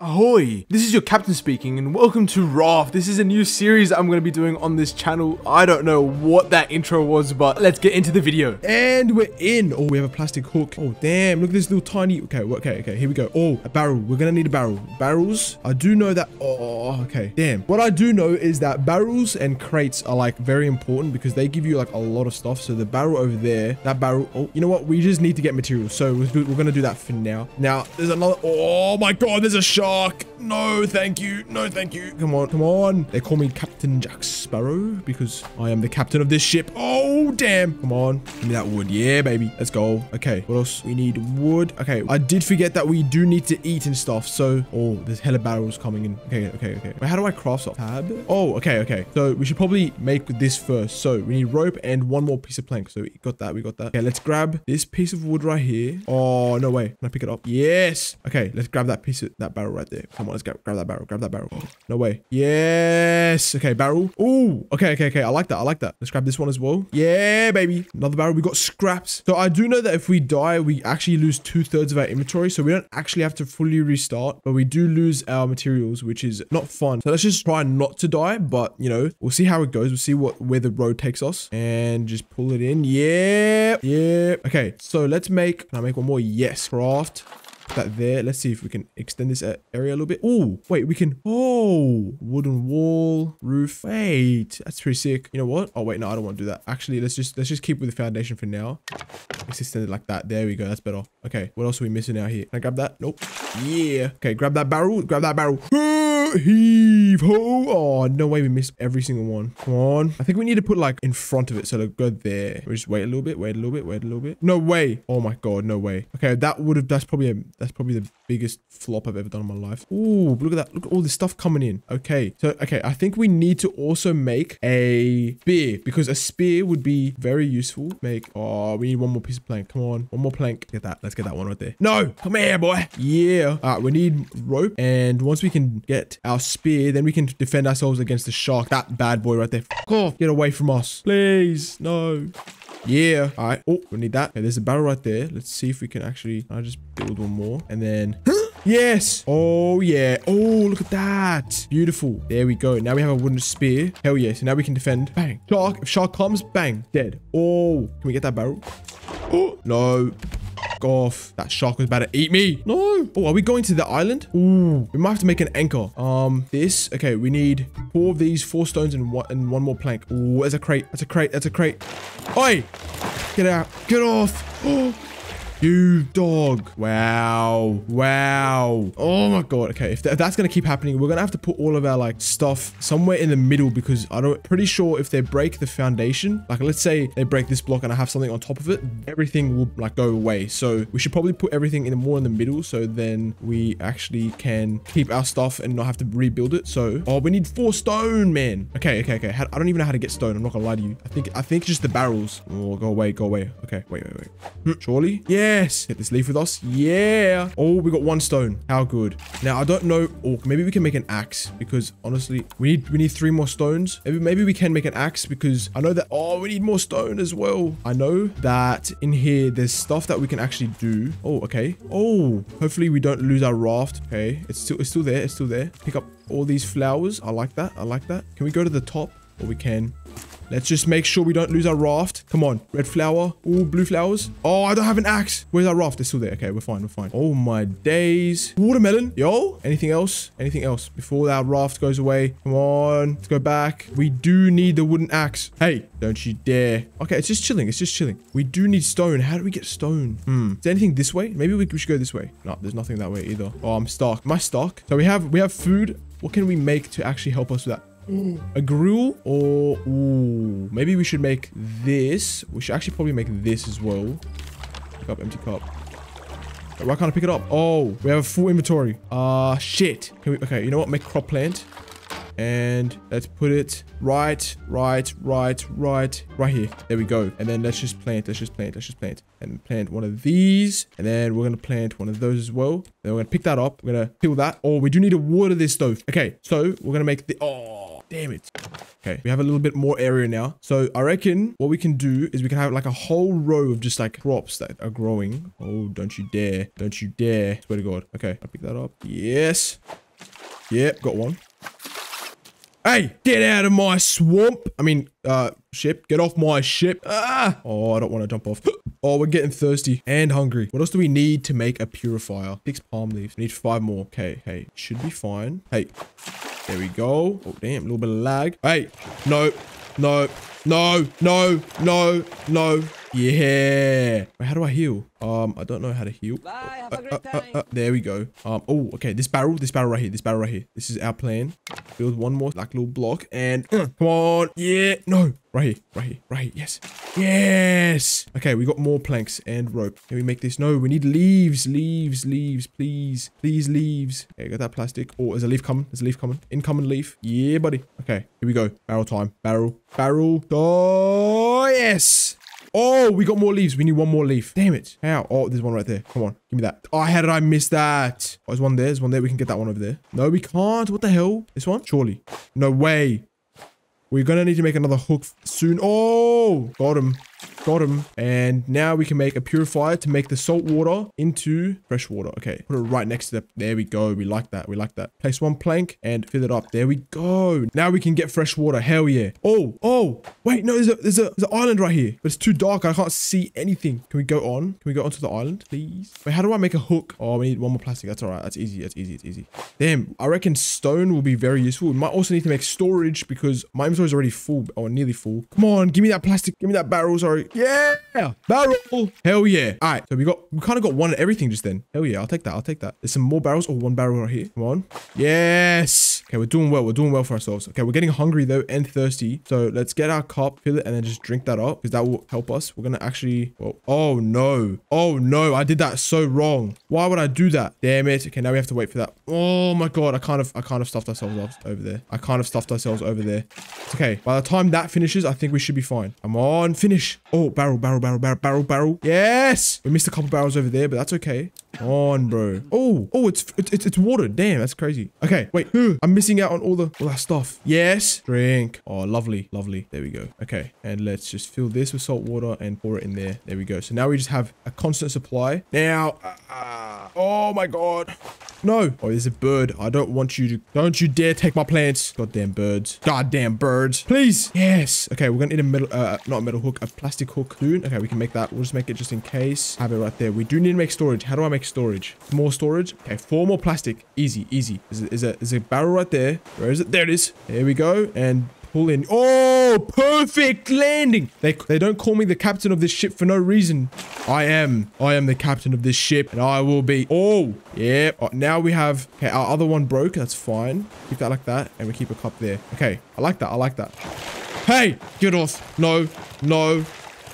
Ahoy! This is your captain speaking and welcome to Raft. This is a new series I'm going to be doing on this channel. I don't know what that intro was, but let's get into the video. And we're in. Oh, we have a plastic hook. Oh, damn. Look at this little tiny... Okay, okay, okay. Here we go. Oh, a barrel. We're going to need a barrel. Barrels. I do know that... Oh, okay. Damn. What I do know is that barrels and crates are like very important because they give you like a lot of stuff. So the barrel over there, that barrel... Oh, you know what? We just need to get materials. So we're, we're going to do that for now. Now, there's another... Oh my God, there's a shark shark. No, thank you. No, thank you. Come on, come on. They call me Captain Jack Sparrow because I am the captain of this ship. Oh, damn. Come on. Give me that wood. Yeah, baby. Let's go. Okay, what else? We need wood. Okay, I did forget that we do need to eat and stuff. So, oh, there's hella barrels coming in. Okay, okay, okay. Wait, how do I craft stuff? Tab? Oh, okay, okay. So we should probably make this first. So we need rope and one more piece of plank. So we got that. We got that. Okay, let's grab this piece of wood right here. Oh, no way. Can I pick it up? Yes. Okay, let's grab that piece of that barrel right there. Come on, let's grab, grab that barrel. Grab that barrel. No way. Yes. Okay, barrel. Oh, okay, okay, okay. I like that. I like that. Let's grab this one as well. Yeah, baby. Another barrel. We got scraps. So I do know that if we die, we actually lose two thirds of our inventory. So we don't actually have to fully restart, but we do lose our materials, which is not fun. So let's just try not to die, but you know, we'll see how it goes. We'll see what where the road takes us and just pull it in. Yeah. Yeah. Okay. So let's make, can I make one more? Yes. Craft that there. Let's see if we can extend this area a little bit. Oh, wait, we can. Oh, wooden wall, roof. Wait, that's pretty sick. You know what? Oh, wait, no, I don't want to do that. Actually, let's just let's just keep with the foundation for now. Let's extend it like that. There we go. That's better. Okay, what else are we missing out here? Can I grab that? Nope. Yeah. Okay, grab that barrel. Grab that barrel. Heave ho. Oh, no way we missed every single one. Come on. I think we need to put like in front of it. So to go there. We just wait a little bit. Wait a little bit. Wait a little bit. No way. Oh my God. No way. Okay, that would have, that's probably a, that's probably the biggest flop I've ever done in my life. Ooh, look at that. Look at all this stuff coming in. Okay. So, okay. I think we need to also make a spear because a spear would be very useful. Make, oh, we need one more piece of plank. Come on. One more plank. Get that. Let's get that one right there. No. Come here, boy. Yeah. All right. We need rope. And once we can get our spear, then we can defend ourselves against the shark. That bad boy right there. Get away from us. Please. No. Yeah. All right. Oh, we need that. Okay, there's a barrel right there. Let's see if we can actually... I'll just build one more. And then... Yes. Oh, yeah. Oh, look at that. Beautiful. There we go. Now we have a wooden spear. Hell yeah. So now we can defend. Bang. Shark. If shark comes, bang. Dead. Oh, can we get that barrel? Oh, no off. That shark was about to eat me. No. Oh, are we going to the island? Ooh, we might have to make an anchor. Um, this. Okay, we need four of these, four stones, and one, and one more plank. Ooh, there's a crate. That's a crate. That's a crate. Oi! Get out. Get off. Oh. You dog. Wow. Wow. Oh my god. Okay, if, th if that's going to keep happening, we're going to have to put all of our like stuff somewhere in the middle because I don't pretty sure if they break the foundation, like let's say they break this block and I have something on top of it, everything will like go away. So we should probably put everything in more in the middle so then we actually can keep our stuff and not have to rebuild it. So, oh, we need four stone, man. Okay, okay, okay. I don't even know how to get stone. I'm not gonna lie to you. I think I think just the barrels. Oh, go away, go away. Okay, wait, wait, wait. Hmm, surely? Yeah. Yes. Get this leaf with us. Yeah. Oh, we got one stone. How good. Now, I don't know. Oh, maybe we can make an axe because honestly, we need we need three more stones. Maybe, maybe we can make an axe because I know that. Oh, we need more stone as well. I know that in here, there's stuff that we can actually do. Oh, okay. Oh, hopefully we don't lose our raft. Okay. It's still, it's still there. It's still there. Pick up all these flowers. I like that. I like that. Can we go to the top? Or we can Let's just make sure we don't lose our raft. Come on. Red flower. Oh, blue flowers. Oh, I don't have an axe. Where's our raft? It's still there. Okay, we're fine. We're fine. Oh, my days. Watermelon. Yo. Anything else? Anything else? Before our raft goes away. Come on. Let's go back. We do need the wooden axe. Hey, don't you dare. Okay, it's just chilling. It's just chilling. We do need stone. How do we get stone? Hmm. Is there anything this way? Maybe we, we should go this way. No, there's nothing that way either. Oh, I'm stuck. Am I stuck? So we have we have food. What can we make to actually help us with that? A gruel or ooh, maybe we should make this. We should actually probably make this as well. Pick up empty cup. Why can't I pick it up? Oh, we have a full inventory. Ah, uh, shit. We, okay, you know what? Make crop plant. And let's put it right, right, right, right, right here. There we go. And then let's just plant, let's just plant, let's just plant. And plant one of these. And then we're going to plant one of those as well. Then we're going to pick that up. We're going to peel that. Oh, we do need to water this stove. Okay, so we're going to make the... Oh, Damn it. Okay, we have a little bit more area now. So I reckon what we can do is we can have like a whole row of just like crops that are growing. Oh, don't you dare. Don't you dare. Swear to God. Okay, I pick that up. Yes. Yep, got one. Hey, get out of my swamp. I mean, uh, ship. Get off my ship. Ah! Oh, I don't want to jump off. Oh, we're getting thirsty and hungry. What else do we need to make a purifier? Six palm leaves. We need five more. Okay, hey, should be fine. Hey, there we go. Oh, damn, a little bit of lag. Hey, no, no, no, no, no, no. Yeah. Wait, how do I heal? Um, I don't know how to heal. Bye, have Uh, a great uh, uh, uh, there we go. Um, oh, okay. This barrel, this barrel right here, this barrel right here. This is our plan. Build one more like little block and come on. Yeah, no, right here, right here, right here. Yes, yes. Okay, we got more planks and rope. Can we make this? No, we need leaves, leaves, leaves, please, please, leaves. Okay, got that plastic. Oh, is a leaf coming. Is a leaf coming. Incoming leaf. Yeah, buddy. Okay, here we go. Barrel time. Barrel, barrel. Oh yes. Oh, we got more leaves. We need one more leaf. Damn it. How? Oh, there's one right there. Come on. Give me that. Oh, how did I miss that? Oh, there's one there. There's one there. We can get that one over there. No, we can't. What the hell? This one? Surely. No way. We're going to need to make another hook soon. Oh, got him. Got him. And now we can make a purifier to make the salt water into fresh water. Okay. Put it right next to the... There we go. We like that. We like that. Place one plank and fill it up. There we go. Now we can get fresh water. Hell yeah. Oh, oh. Wait, no, there's a, there's a, there's an island right here. But it's too dark. I can't see anything. Can we go on? Can we go onto the island, please? Wait, how do I make a hook? Oh, we need one more plastic. That's all right. That's easy. That's easy. It's easy. Damn, I reckon stone will be very useful. We might also need to make storage because my inventory is already full or nearly full. Come on, give me that plastic. Give me that barrel. Sorry. Yeah, barrel. Hell yeah. All right, so we got we kind of got one of everything just then. Hell yeah, I'll take that. I'll take that. There's some more barrels or one barrel right here. Come on. Yes. Okay, we're doing well. We're doing well for ourselves. Okay, we're getting hungry though and thirsty. So let's get our cup, fill it, and then just drink that up because that will help us. We're gonna actually. Oh, oh no. Oh no. I did that so wrong. Why would I do that? Damn it. Okay, now we have to wait for that. Oh my god. I kind of I kind of stuffed ourselves up over there. I kind of stuffed ourselves over there. It's okay. By the time that finishes, I think we should be fine. Come on, finish. Oh, barrel, barrel, barrel, barrel, barrel, barrel. Yes. We missed a couple barrels over there, but that's okay. On, bro. Oh, oh, it's it's it's, water. Damn, that's crazy. Okay, wait. Who? I'm missing out on all the all that stuff. Yes. Drink. Oh, lovely, lovely. There we go. Okay, and let's just fill this with salt water and pour it in there. There we go. So now we just have a constant supply. Now, uh, oh my god. No. Oh, there's a bird. I don't want you to. Don't you dare take my plants. Goddamn birds. Goddamn birds. Please. Yes. Okay, we're gonna need a metal, uh, not a metal hook, a plastic hook soon. Okay, we can make that. We'll just make it just in case. Have it right there. We do need to make storage. How do I make storage? More storage. Okay, four more plastic. Easy, easy. Is a, is a, is a barrel right there. Where is it? There it is. There we go. And pull in. Oh, perfect landing. They, they don't call me the captain of this ship for no reason. I am. I am the captain of this ship and I will be. Oh, yeah. Oh, now we have, okay, our other one broke. That's fine. Keep that like that and we keep a cup there. Okay, I like that. I like that. Hey, get off. No, no,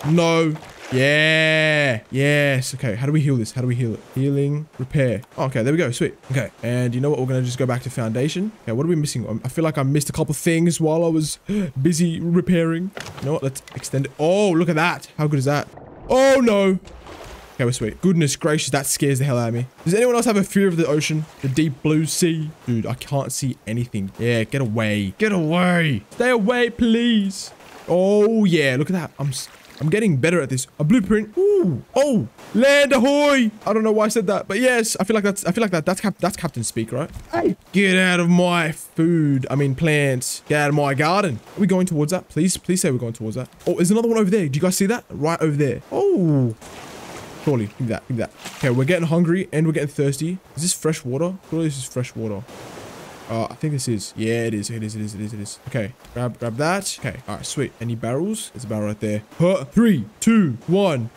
no. Yeah. Yes. Okay. How do we heal this? How do we heal it? Healing, repair. Oh, okay. There we go. Sweet. Okay. And you know what? We're going to just go back to foundation. Okay. What are we missing? Um, I feel like I missed a couple things while I was busy repairing. You know what? Let's extend it. Oh, look at that. How good is that? Oh, no. Okay, we're sweet. Goodness gracious, that scares the hell out of me. Does anyone else have a fear of the ocean? The deep blue sea? Dude, I can't see anything. Yeah, get away. Get away. Stay away, please. Oh, yeah, look at that. I'm... I'm getting better at this. A blueprint. Ooh. Oh, land ahoy. I don't know why I said that, but yes, I feel like that's I feel like that that's cap that's captain speak, right? Hey, get out of my food. I mean plants. Get out of my garden. Are we going towards that? Please, please say we're going towards that. Oh, there's another one over there. Do you guys see that? Right over there. Oh. Surely, give me that, give me that. Okay, we're getting hungry and we're getting thirsty. Is this fresh water? Surely this is fresh water. Uh, I think this is. Yeah, it is. It is. It is. It is. It is. Okay. Grab, grab that. Okay. All right. Sweet. Any barrels? There's a barrel right there. Huh. Three, two, one.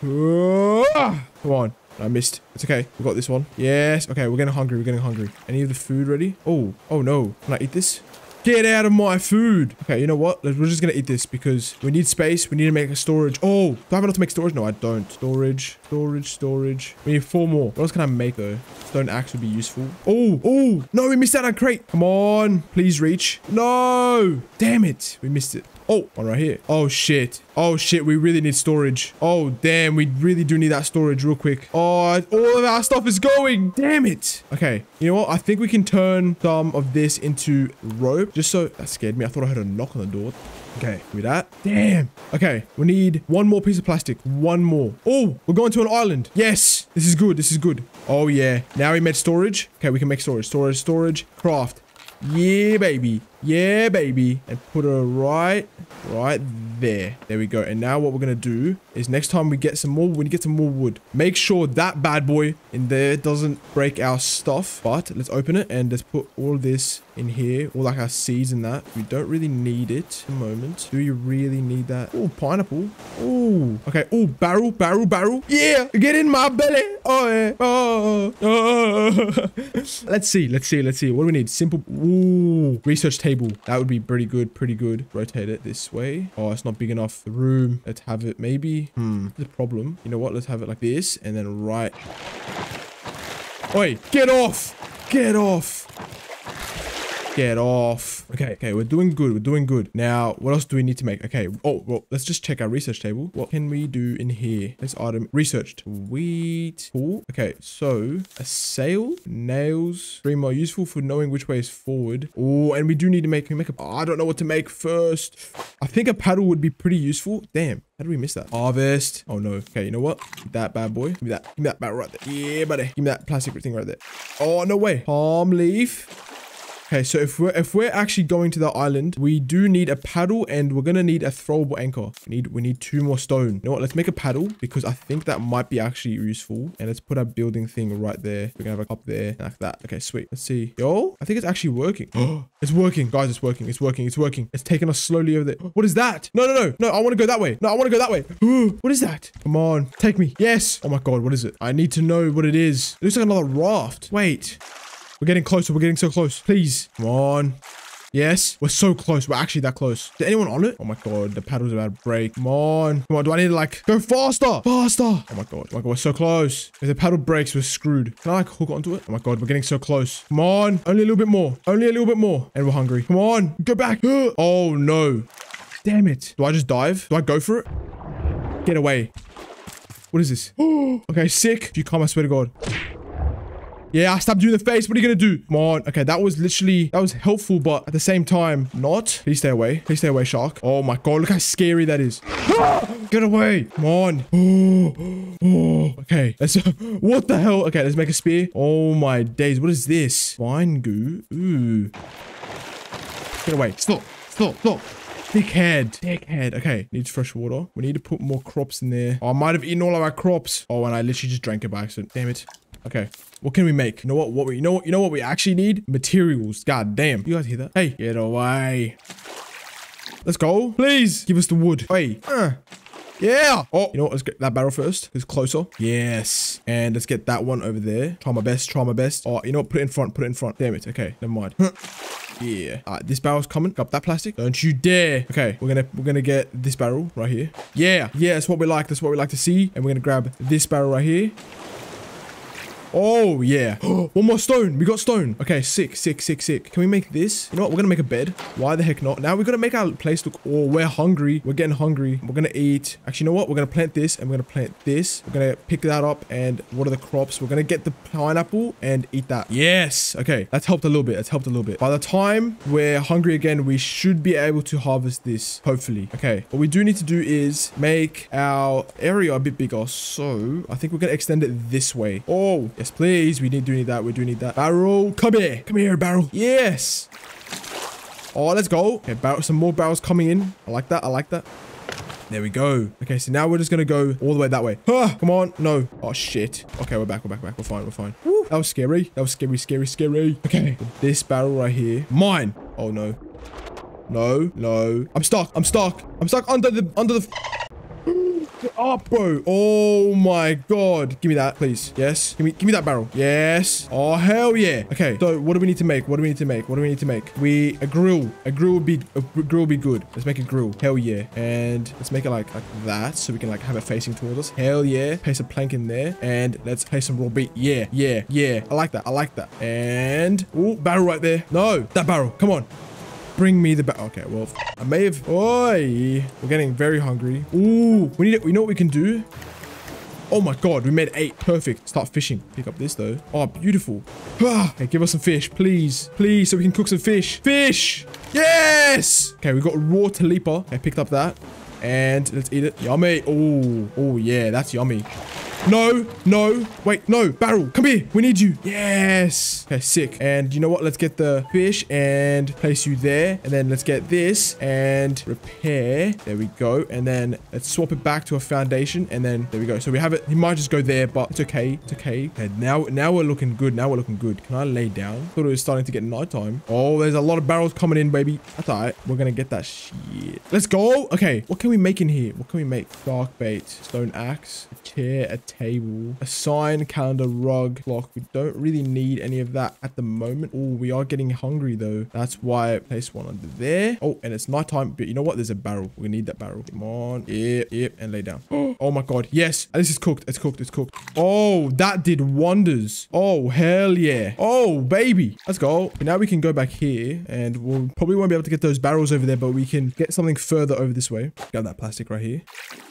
Ah! Come on. I missed. It's okay. We got this one. Yes. Okay. We're getting hungry. We're getting hungry. Any of the food ready? Oh. Oh no. Can I eat this? Get out of my food. Okay, you know what? We're just gonna eat this because we need space. We need to make a storage. Oh, do I have enough to make storage? No, I don't. Storage, storage, storage. We need four more. What else can I make though? Stone axe would be useful. Oh, oh, no, we missed out on crate. Come on, please reach. No, damn it. We missed it. Oh, one right here. Oh, shit. Oh, shit. We really need storage. Oh, damn. We really do need that storage real quick. Oh, all of our stuff is going. Damn it. Okay. You know what? I think we can turn some of this into rope. Just so... That scared me. I thought I heard a knock on the door. Okay, with that. Damn. Okay, we need one more piece of plastic. One more. Oh, we're going to an island. Yes, this is good. This is good. Oh, yeah. Now we made storage. Okay, we can make storage. Storage, storage, craft. Yeah, baby. Yeah, baby. And put her right, right there. There we go. And now what we're going to do is next time we get some more, when we get some more wood, make sure that bad boy in there doesn't break our stuff. But let's open it and let's put all this in here. All like our seeds and that. We don't really need it a moment. Do you really need that? Oh, pineapple. Oh, okay. Oh, barrel, barrel, barrel. Yeah, get in my belly. Oh, yeah. Oh, oh. let's see. Let's see. Let's see. What do we need? Simple. Ooh, research table. That would be pretty good. Pretty good. Rotate it this way. Oh, it's not big enough. The room. Let's have it maybe. Hmm. The problem. You know what? Let's have it like this and then right. Oi, get off. Get off. Get off. Okay, okay, we're doing good. We're doing good. Now, what else do we need to make? Okay, oh, well, let's just check our research table. What can we do in here? This item, researched. Sweet. Cool. Okay, so a sail, nails, three more useful for knowing which way is forward. Oh, and we do need to make, make a, oh, I don't know what to make first. I think a paddle would be pretty useful. Damn. How did we miss that? Harvest. Oh no. Okay, you know what? That bad boy. Give me that. Give me that barrel right there. Yeah, buddy. Give me that plastic thing right there. Oh, no way. Palm leaf. Okay, so if we're if we're actually going to the island, we do need a paddle and we're gonna need a throwable anchor. We need we need two more stone. You know what? Let's make a paddle because I think that might be actually useful. And let's put our building thing right there. We're gonna have a cup there like that. Okay, sweet. Let's see. Yo, I think it's actually working. it's working, guys. It's working. It's working. It's working. It's taking us slowly over there. What is that? No, no, no, no. I want to go that way. No, I want to go that way. what is that? Come on, take me. Yes. Oh my god, what is it? I need to know what it is. It looks like another raft. Wait. We're getting closer. We're getting so close. Please. Come on. Yes, we're so close. We're actually that close. Is anyone on it? Oh my god, the paddle's about to break. Come on. Come on, do I need to like go faster? Faster. Oh my god. Oh my god, we're so close. If the paddle breaks, we're screwed. Can I like hook onto it? Oh my god, we're getting so close. Come on. Only a little bit more. Only a little bit more. And we're hungry. Come on. Go back. Oh no. Damn it. Do I just dive? Do I go for it? Get away. What is this? okay, sick. If you come, I swear to god. Yeah, I stabbed you in the face. What are you going to do? Come on. Okay, that was literally, that was helpful, but at the same time, not. Please stay away. Please stay away, shark. Oh my god, look how scary that is. Get away. Come on. Okay, let's, what the hell? Okay, let's make a spear. Oh my days. What is this? Vine goo. Ooh. Get away. Stop. Stop. Stop. Dickhead. Dickhead. Okay. Needs fresh water. We need to put more crops in there. Oh, I might have eaten all of our crops. Oh, and I literally just drank it by accident. Damn it. Okay. What can we make? You know what? What we you know what you know what we actually need? Materials. God damn. You guys hear that? Hey, get away. Let's go. Please give us the wood. Hey. Uh. Yeah. Oh, you know what? Let's get that barrel first. It's closer. Yes. And let's get that one over there. Try my best. Try my best. Oh, you know what? Put it in front. Put it in front. Damn it. Okay. Never mind. Yeah. All right, this barrel's coming. Grab that plastic. Don't you dare. Okay, we're gonna we're gonna get this barrel right here. Yeah, yeah, that's what we like. That's what we like to see. And we're gonna grab this barrel right here. Oh, yeah. One more stone. We got stone. Okay, sick, sick, sick, sick. Can we make this? You know what? We're going to make a bed. Why the heck not? Now we're going to make our place look... Oh, we're hungry. We're getting hungry. We're going to eat. Actually, you know what? We're going to plant this and we're going to plant this. We're going to pick that up and what are the crops? We're going to get the pineapple and eat that. Yes. Okay. That's helped a little bit. That's helped a little bit. By the time we're hungry again, we should be able to harvest this. Hopefully. Okay. What we do need to do is make our area a bit bigger. So I think we're going to extend it this way. Oh, Yes, please. We need, do need that. We do need that. Barrel, come here. Come here, barrel. Yes. Oh, let's go. Okay, barrel, some more barrels coming in. I like that. I like that. There we go. Okay, so now we're just going to go all the way that way. Ah, come on. No. Oh, shit. Okay, we're back. We're back. Back. We're fine. We're fine. Woo. That was scary. That was scary, scary, scary. Okay. This barrel right here. Mine. Oh, no. No. No. I'm stuck. I'm stuck. I'm stuck under the, under the... Up, bro. Oh my god. Give me that, please. Yes. Give me give me that barrel. Yes. Oh, hell yeah. Okay. So what do we need to make? What do we need to make? What do we need to make? We a grill. A grill would be a grill would be good. Let's make a grill. Hell yeah. And let's make it like like that so we can like have it facing towards us. Hell yeah. Place a plank in there. And let's place some raw beef. Yeah. Yeah. Yeah. I like that. I like that. And oh, barrel right there. No, that barrel. Come on. Bring me the back. Okay, well, I may have. Oi, we're getting very hungry. Ooh, we need it. We know what we can do. Oh my god, we made eight. Perfect. Start fishing. Pick up this though. Oh, beautiful. Ah, okay, give us some fish, please. Please, so we can cook some fish. Fish! Yes! Okay, we got raw talipa. I picked up that. And let's eat it. Yummy. Oh, oh yeah, that's yummy. No, no, wait, no, Barrel, come here. We need you. Yes. Okay, sick. And you know what? Let's get the fish and place you there. And then let's get this and repair. There we go. And then let's swap it back to a foundation. And then there we go. So we have it. He might just go there, but it's okay. It's okay. Okay, now, now we're looking good. Now we're looking good. Can I lay down? Thought it was starting to get nighttime. Oh, there's a lot of barrels coming in, baby. That's all right. We're going to get that shit. Let's go. Okay, what can we make in here? What can we make? Dark bait, stone axe, a chair, a table, a sign, calendar, rug, clock. We don't really need any of that at the moment. Oh, we are getting hungry though. That's why I placed one under there. Oh, and it's nighttime, but you know what? There's a barrel. We're need that barrel. Come on. Yep, yep, and lay down. Mm. Oh my god. Yes. This is cooked. It's cooked. It's cooked. Oh, that did wonders. Oh, hell yeah. Oh, baby. Let's go. Now we can go back here and we'll probably won't be able to get those barrels over there, but we can get something further over this way. Got that plastic right here.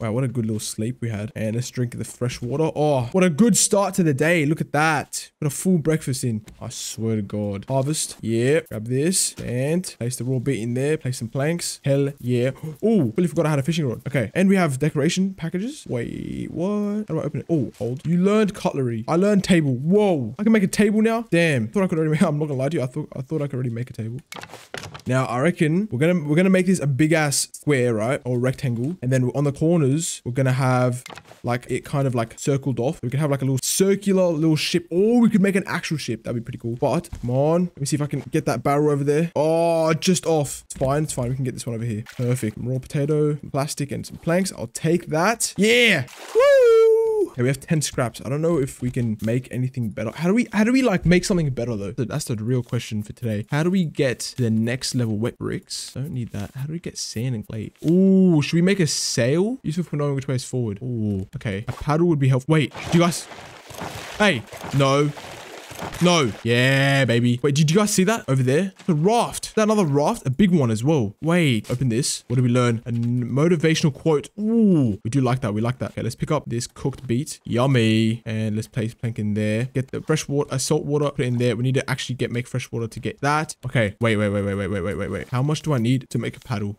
Wow, what a good little sleep we had. And let's drink the fresh water. Oh, what a good start to the day. Look at that. Put a full breakfast in. I swear to God. Harvest. Yeah. Grab this and place the raw bait in there. Place some planks. Hell yeah. Oh, really forgot I had a fishing rod. Okay. And we have decoration packages. Wait, what? How do I open it? Oh, hold. You learned cutlery. I learned table. Whoa. I can make a table now? Damn. Thought I could already make I'm not gonna lie to you. I thought I thought I could already make a table. Now I reckon we're gonna we're gonna make this a big ass square, right? Or rectangle. And then on the corners, we're gonna have like it kind of like circled off. We can have like a little circular little ship, or we could make an actual ship. That'd be pretty cool. But come on, let me see if I can get that barrel over there. Oh, just off. It's fine. It's fine. We can get this one over here. Perfect. Raw potato, plastic, and some planks. I'll take that. Yeah. Woo! Okay, we have 10 scraps. I don't know if we can make anything better. How do we, how do we like make something better though? That's the real question for today. How do we get the next level? Wet bricks. Don't need that. How do we get sand and clay? Ooh, should we make a sail? Useful for knowing which way is forward. Ooh, okay. A paddle would be helpful. Wait, do you guys... Hey, no. No. Yeah, baby. Wait, did you guys see that over there? The raft. Is that another raft? A big one as well. Wait, open this. What did we learn? A motivational quote. Ooh, we do like that. We like that. Okay, let's pick up this cooked beet. Yummy. And let's place plank in there. Get the fresh water, uh, salt water, put it in there. We need to actually get make fresh water to get that. Okay, wait, wait, wait, wait, wait, wait, wait, wait, wait. How much do I need to make a paddle?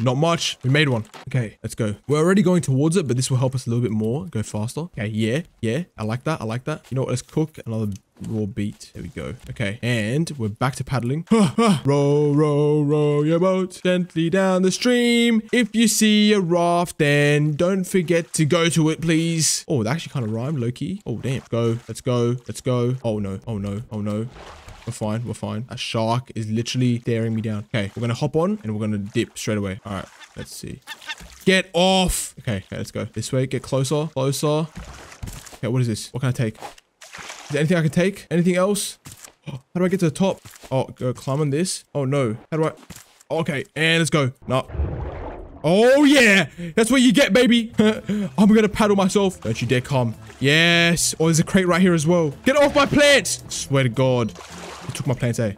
Not much. We made one. Okay, let's go. We're already going towards it, but this will help us a little bit more. Go faster. Okay, yeah, yeah. I like that. I like that. You know what? Let's cook another raw beet. There we go. Okay, and we're back to paddling. row, row, row your boat gently down the stream. If you see a raft, then don't forget to go to it, please. Oh, that actually kind of rhymed, low-key. Oh, damn. Go. Let's go. Let's go. Oh, no. Oh, no. Oh, no. We're fine. We're fine. A shark is literally staring me down. Okay, we're going to hop on and we're going to dip straight away. All right, let's see. Get off. Okay, okay, let's go. This way. Get closer. Closer. Okay, what is this? What can I take? Is there anything I can take? Anything else? How do I get to the top? Oh, go climb on this. Oh, no. How do I... Okay, and let's go. No. Oh, yeah. That's what you get, baby. I'm going to paddle myself. Don't you dare come. Yes. Oh, there's a crate right here as well. Get off my plants. Swear to God. He took my plants, eh?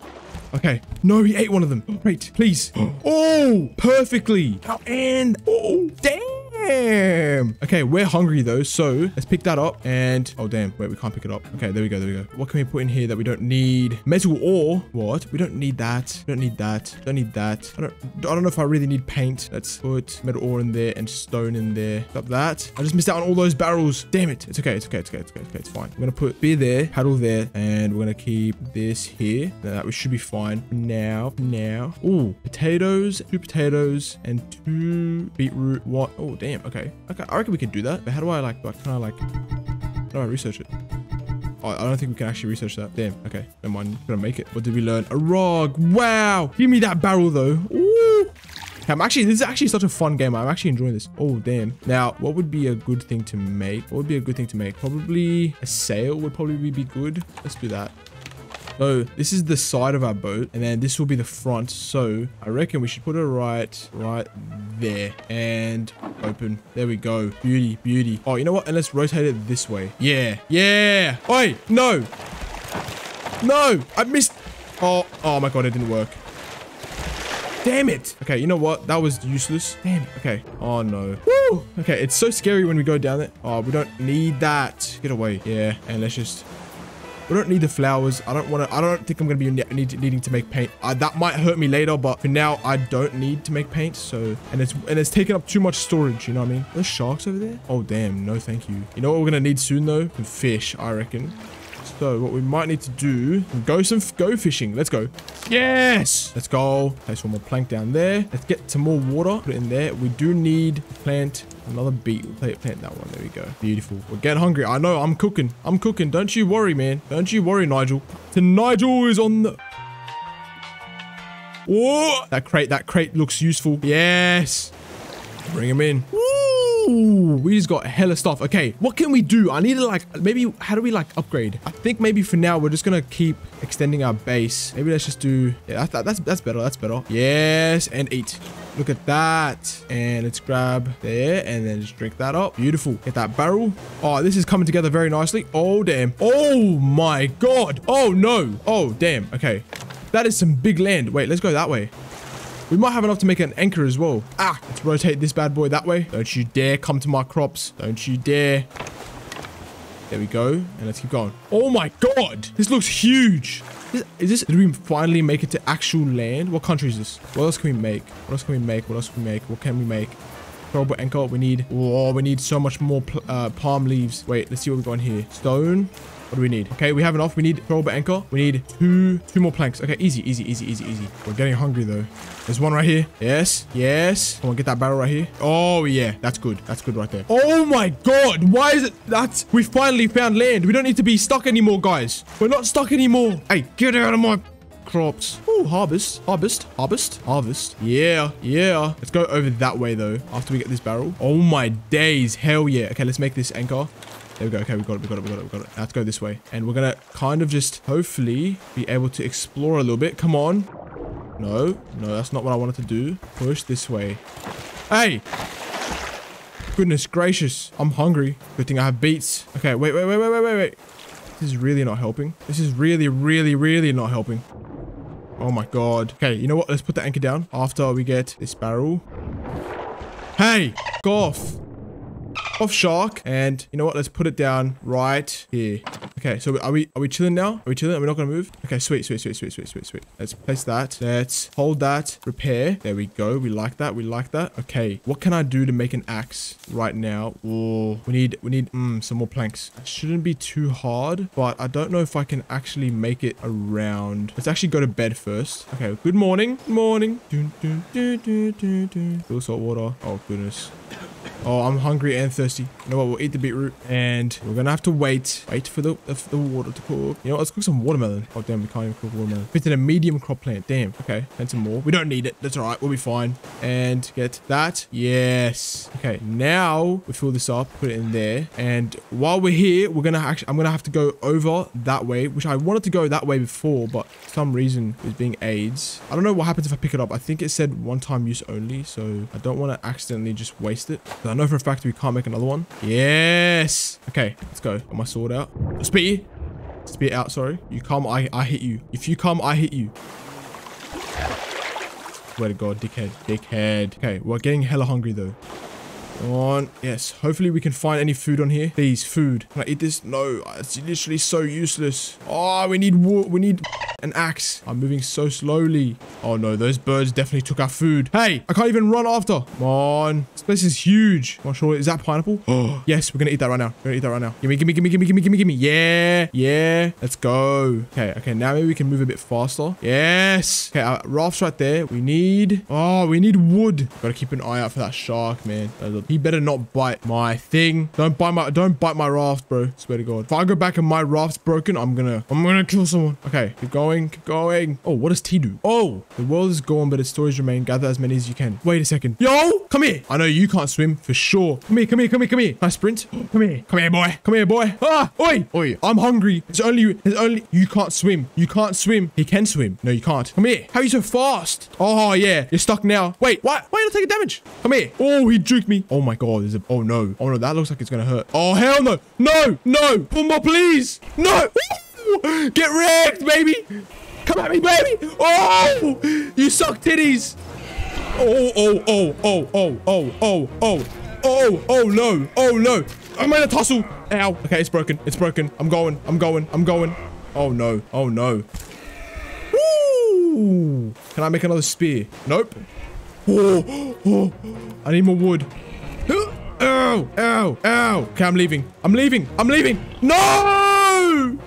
Okay. No, he ate one of them. Great. Please. Oh, perfectly. And, oh, damn. Damn. Okay, we're hungry though, so let's pick that up and... Oh, damn. Wait, we can't pick it up. Okay, there we go, there we go. What can we put in here that we don't need? Metal ore? What? We don't need that. We don't need that. Don't need that. I don't, I don't know if I really need paint. Let's put metal ore in there and stone in there. Got that. I just missed out on all those barrels. Damn it. It's okay, it's okay, it's okay, it's okay, it's okay. It's fine. We're gonna put beer there, paddle there, and we're gonna keep this here. That we should be fine. Now, now. Ooh, potatoes, two potatoes, and two beetroot. What? Oh, damn. Okay. Okay. I reckon we can do that. But how do I like, like kind of like, how do I research it? Oh, I don't think we can actually research that. Damn. Okay. Never mind. Gonna make it. What did we learn? A rog. Wow. Give me that barrel though. Ooh. I'm actually, this is actually such a fun game. I'm actually enjoying this. Oh, damn. Now, what would be a good thing to make? What would be a good thing to make? Probably a sail would probably be good. Let's do that. So this is the side of our boat and then this will be the front. So I reckon we should put it right, right there and open. There we go. Beauty, beauty. Oh, you know what? And let's rotate it this way. Yeah, yeah. Oi, no. No, I missed. Oh, oh my God, it didn't work. Damn it. Okay, you know what? That was useless. Damn. Okay. Oh, no. Woo! Okay, it's so scary when we go down it. Oh, we don't need that. Get away. Yeah, and let's just... We don't need the flowers. I don't want to... I don't think I'm going to be need, needing to make paint. That might hurt me later, but for now, I don't need to make paint. So... And it's and it's taking up too much storage, you know what I mean? There's sharks over there? Oh, damn. No, thank you. You know what we're going to need soon, though? Fish, I reckon. So what we might need to do, go some go fishing. Let's go. Yes. Let's go. Place one more plank down there. Let's get some more water. Put it in there. We do need to plant another beet. We'll plant, that one. There we go. Beautiful. We're getting hungry. I know. I'm cooking. I'm cooking. Don't you worry, man. Don't you worry, Nigel. The Nigel is on the... Whoa! That crate, that crate looks useful. Yes. Bring him in. Ooh, we just got hella stuff. Okay, what can we do? I need to like, maybe, how do we like upgrade? I think maybe for now, we're just going to keep extending our base. Maybe let's just do, yeah, that, that's, that's better. That's better. Yes, and eat. Look at that. And let's grab there and then just drink that up. Beautiful. Get that barrel. Oh, this is coming together very nicely. Oh, damn. Oh my God. Oh no. Oh, damn. Okay. That is some big land. Wait, let's go that way. We might have enough to make an anchor as well. Ah, let's rotate this bad boy that way. Don't you dare come to my crops. Don't you dare. There we go. And let's keep going. Oh my god. This looks huge. Is, is this, did we finally make it to actual land? What country is this? What else can we make? What else can we make? What else can we make? What can we make? Throwable anchor. We need, oh, we need so much more uh, palm leaves. Wait, let's see what we've got in here. Stone. What do we need? Okay, we have enough. We need throwable anchor. We need two, two more planks. Okay, easy, easy, easy, easy, easy. We're getting hungry though. There's one right here. Yes, yes. Come on, get that barrel right here. Oh yeah, that's good. That's good right there. Oh my god, why is it? That's we finally found land. We don't need to be stuck anymore, guys. We're not stuck anymore. Hey, get out of my crops. Oh, harvest, harvest, harvest, harvest. Yeah, yeah. Let's go over that way though. After we get this barrel. Oh my days, hell yeah. Okay, let's make this anchor. There we go. Okay, we got it. We got it. We got it. We got it. Let's go this way. And we're going to kind of just hopefully be able to explore a little bit. Come on. No. No, that's not what I wanted to do. Push this way. Hey! Goodness gracious. I'm hungry. Good thing I have beets. Okay, wait, wait, wait, wait, wait, wait, wait. This is really not helping. This is really, really, really not helping. Oh my god. Okay, you know what? Let's put the anchor down after we get this barrel. Hey! Go off of shark. And you know what? Let's put it down right here. Okay, so are we are we chilling now? Are we chilling? Are we not gonna move? Okay, sweet, sweet, sweet, sweet, sweet, sweet, sweet. Let's place that. Let's hold that. Repair. There we go. We like that. We like that. Okay, what can I do to make an axe right now? Oh, we need we need mm, some more planks. It shouldn't be too hard, but I don't know if I can actually make it around. Let's actually go to bed first. Okay, good morning. Good morning. Dun, dun, dun, dun, dun, dun. Salt water. Oh goodness. Oh, I'm hungry and thirsty. You know what? We'll eat the beetroot. And we're going to have to wait. Wait for the, the, the, water to cook. You know what? Let's cook some watermelon. Oh, damn. We can't even cook watermelon. Fit in a medium crop plant. Damn. Okay. And some more. We don't need it. That's all right. We'll be fine. And get that. Yes. Okay. Now we fill this up. Put it in there. And while we're here, we're going to actually, I'm going to have to go over that way, which I wanted to go that way before, but for some reason it's being AIDS. I don't know what happens if I pick it up. I think it said one time use only. So I don't want to accidentally just waste it. I know for a fact we can't make another one. Yes. Okay, let's go. Got my sword out. Speed. Speed out, sorry. You come, I, I hit you. If you come, I hit you. Swear to God, dickhead. Dickhead. Okay, we're getting hella hungry though. On. Yes. Hopefully we can find any food on here. Please, food. Can I eat this? No. It's literally so useless. Oh, we need wood. We need an axe. I'm moving so slowly. Oh no, those birds definitely took our food. Hey, I can't even run after. Come on. This place is huge. I'm not sure. Is that pineapple? Oh, yes. We're going to eat that right now. We're going to eat that right now. Gimme, gimme, gimme, gimme, gimme, gimme, gimme. Yeah. Yeah. Let's go. Okay. Okay. Now maybe we can move a bit faster. Yes. Okay. Our raft's right there. We need, oh, we need wood. Got to keep an eye out for that shark, man. He better not bite my thing. Don't bite my, don't bite my raft, bro. Swear to God. If I go back and my raft's broken, I'm gonna, I'm gonna kill someone. Okay. Keep going. Keep going. Oh, what does T do? Oh, the world is gone, but its stories remain. Gather as many as you can. Wait a second. Yo, come here. I know you can't swim for sure. Come here, come here, come here, come here. Can I sprint? Come here. Come here, boy. Come here, boy. Ah, oi, oi. I'm hungry. It's only, it's only, you can't swim. You can't swim. He can swim. No, you can't. Come here. How are you so fast? Oh, yeah. You're stuck now. Wait, what? Why are you taking damage? Come here. Oh, he juked me. Oh my God. There's a, oh no. Oh no, that looks like it's gonna hurt. Oh, hell no. No, no. Pumbaa, please. No. Get wrecked, baby. Come at me, baby. Oh, you suck titties. Oh, oh, oh, oh, oh, oh, oh, oh, oh, oh, no, oh, no. I'm in a tussle. Ow. Okay, it's broken. It's broken. I'm going. I'm going. I'm going. Oh, no. Oh, no. Woo! Can I make another spear? Nope. Oh, oh. I need more wood. Ow, ow, ow. Okay, I'm leaving. I'm leaving. I'm leaving. No!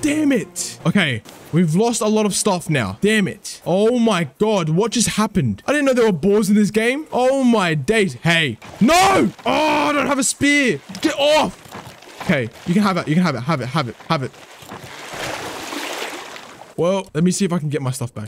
Damn it. Okay, we've lost a lot of stuff now. Damn it. Oh my god, what just happened? I didn't know there were boars in this game. Oh my days. Hey. No! Oh, I don't have a spear. Get off. Okay, you can have it. You can have it. Have it. Have it. Have it. Well, let me see if I can get my stuff back.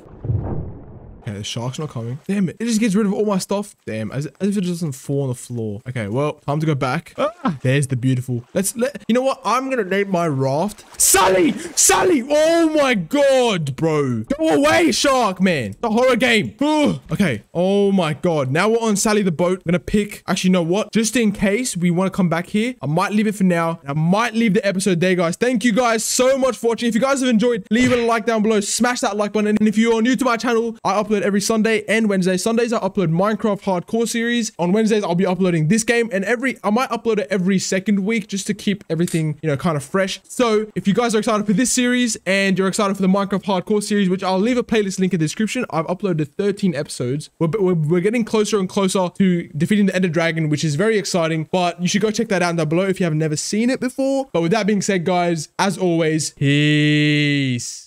Okay, the shark's not coming. Damn it. It just gets rid of all my stuff. Damn, as, as if it doesn't fall on the floor. Okay, well, time to go back. Ah, there's the beautiful. Let's let, you know what? I'm going to name my raft Sally. Sally. Oh my God, bro. Go away, shark, man. The horror game. Ugh. Okay. Oh my God. Now we're on Sally the boat. I'm going to pick, actually, you know what? Just in case we want to come back here, I might leave it for now. I might leave the episode there, guys. Thank you guys so much for watching. If you guys have enjoyed, leave a like down below. Smash that like button. And if you are new to my channel, I upload upload every Sunday and Wednesday. Sundays I upload Minecraft Hardcore series. On Wednesdays I'll be uploading this game and every I might upload it every second week just to keep everything, you know, kind of fresh. So if you guys are excited for this series and you're excited for the Minecraft Hardcore series, which I'll leave a playlist link in the description, I've uploaded 13 episodes. We're, we're, we're getting closer and closer to defeating the Ender Dragon, which is very exciting, but you should go check that out down below if you have never seen it before. But with that being said, guys, as always, peace.